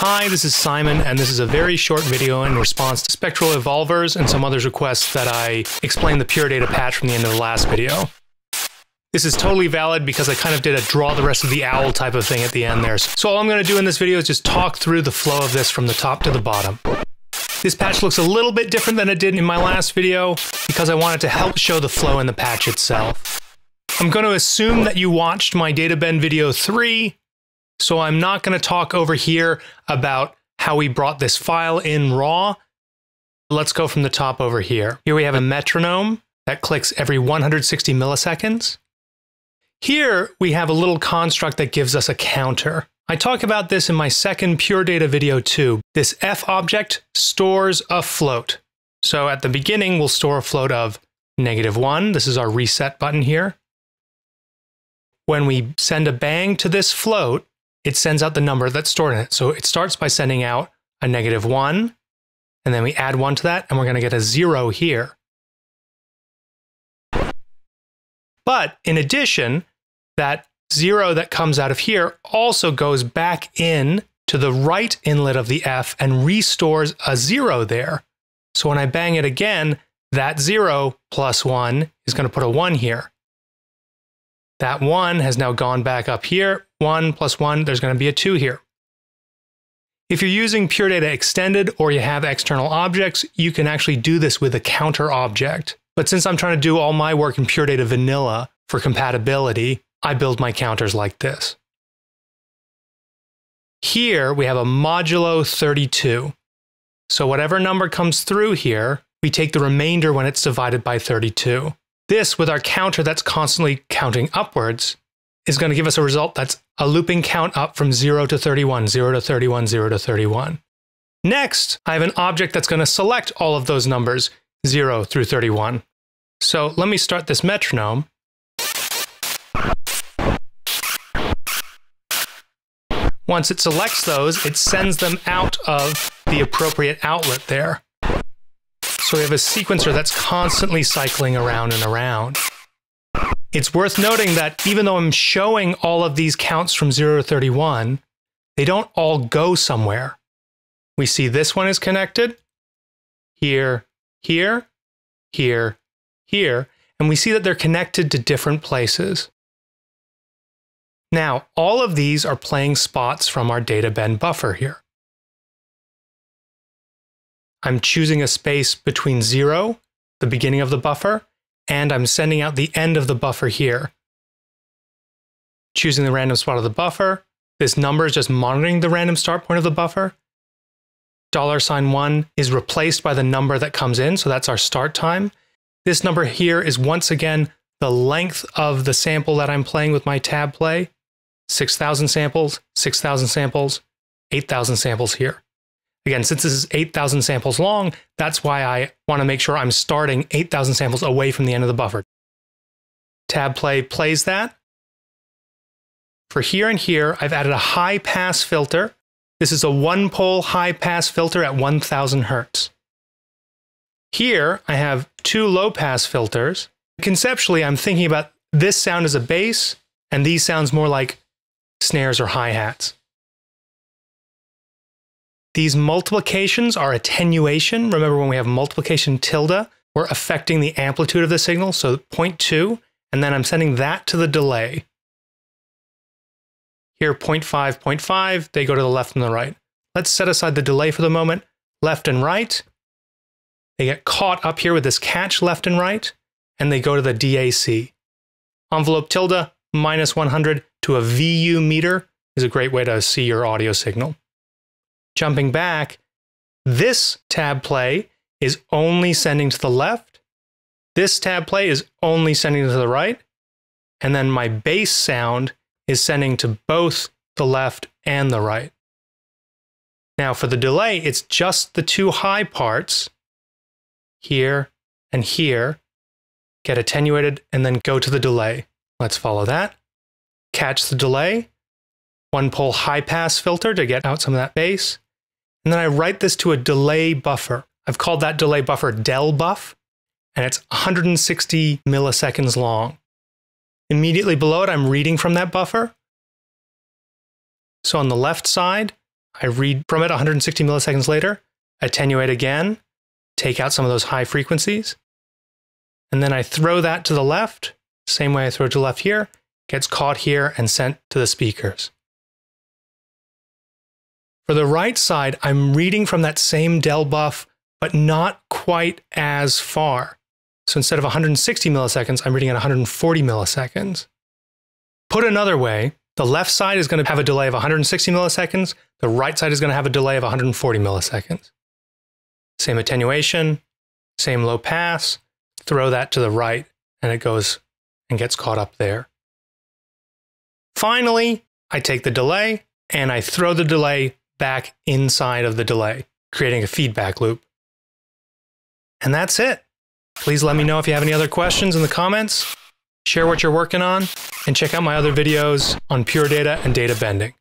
Hi, this is Simon, and this is a very short video in response to Spectral Evolvers and some others' requests that I explain the Pure Data patch from the end of the last video. This is totally valid because I kind of did a draw the rest of the owl type of thing at the end there. So all I'm going to do in this video is just talk through the flow of this from the top to the bottom. This patch looks a little bit different than it did in my last video because I wanted to help show the flow in the patch itself. I'm going to assume that you watched my DataBend video 3, so I'm not going to talk over here about how we brought this file in raw. Let's go from the top over here. Here we have a metronome that clicks every 160 milliseconds. Here we have a little construct that gives us a counter. I talk about this in my second Pure Data video too. This f object stores a float. So at the beginning, we'll store a float of negative 1. This is our reset button here. When we send a bang to this float, it sends out the number that's stored in it. So it starts by sending out a negative one, and then we add one to that, and we're going to get a zero here. But in addition, that zero that comes out of here also goes back in to the right inlet of the F and restores a zero there. So when I bang it again, that zero plus one is going to put a one here. That 1 has now gone back up here. 1 plus 1, there's going to be a 2 here. If you're using Pure Data Extended or you have external objects, you can actually do this with a counter object. But since I'm trying to do all my work in Pure Data Vanilla for compatibility, I build my counters like this. Here we have a modulo 32. So whatever number comes through here, we take the remainder when it's divided by 32. This, with our counter that's constantly counting upwards, is going to give us a result that's a looping count up from 0 to 31, 0 to 31, 0 to 31. Next, I have an object that's going to select all of those numbers, 0 through 31. So let me start this metronome. Once it selects those, it sends them out of the appropriate outlet there. So we have a sequencer that's constantly cycling around and around. It's worth noting that even though I'm showing all of these counts from 0 to 31, they don't all go somewhere. We see this one is connected, here, here, here, here, and we see that they're connected to different places. Now, all of these are playing spots from our DataBend buffer here. I'm choosing a space between zero, the beginning of the buffer, and I'm sending out the end of the buffer here. Choosing the random spot of the buffer. This number is just monitoring the random start point of the buffer. Dollar sign one is replaced by the number that comes in, so that's our start time. This number here is once again the length of the sample that I'm playing with my tab play. 6,000 samples, 6,000 samples, 8,000 samples here. Again, since this is 8,000 samples long, that's why I want to make sure I'm starting 8,000 samples away from the end of the buffer. Tab play plays that. For here and here, I've added a high pass filter. This is a one pole high pass filter at 1000 hertz. Here, I have two low pass filters. Conceptually, I'm thinking about this sound as a bass, and these sounds more like snares or hi hats. These multiplications are attenuation. Remember when we have multiplication tilde, we're affecting the amplitude of the signal. So 0.2, and then I'm sending that to the delay. Here, 0.5, 0.5, they go to the left and the right. Let's set aside the delay for the moment. Left and right. They get caught up here with this catch left and right, and they go to the DAC. Envelope tilde minus 100 to a VU meter is a great way to see your audio signal. Jumping back, this tab play is only sending to the left. This tab play is only sending to the right. And then my bass sound is sending to both the left and the right. Now for the delay, it's just the two high parts here and here get attenuated and then go to the delay. Let's follow that. Catch the delay. One pole high pass filter to get out some of that bass. And then I write this to a delay buffer. I've called that delay buffer del buff, and it's 160 milliseconds long. Immediately below it, I'm reading from that buffer. So on the left side, I read from it 160 milliseconds later, attenuate again, take out some of those high frequencies, and then I throw that to the left, same way I throw it to the left here, gets caught here and sent to the speakers. For the right side, I'm reading from that same del buff, but not quite as far. So instead of 160 milliseconds, I'm reading at 140 milliseconds. Put another way, the left side is going to have a delay of 160 milliseconds. The right side is going to have a delay of 140 milliseconds. Same attenuation, same low pass, throw that to the right, and it goes and gets caught up there. Finally, I take the delay and I throw the delay back inside of the delay, creating a feedback loop. And that's it. Please let me know if you have any other questions in the comments, share what you're working on, and check out my other videos on pure data and data bending.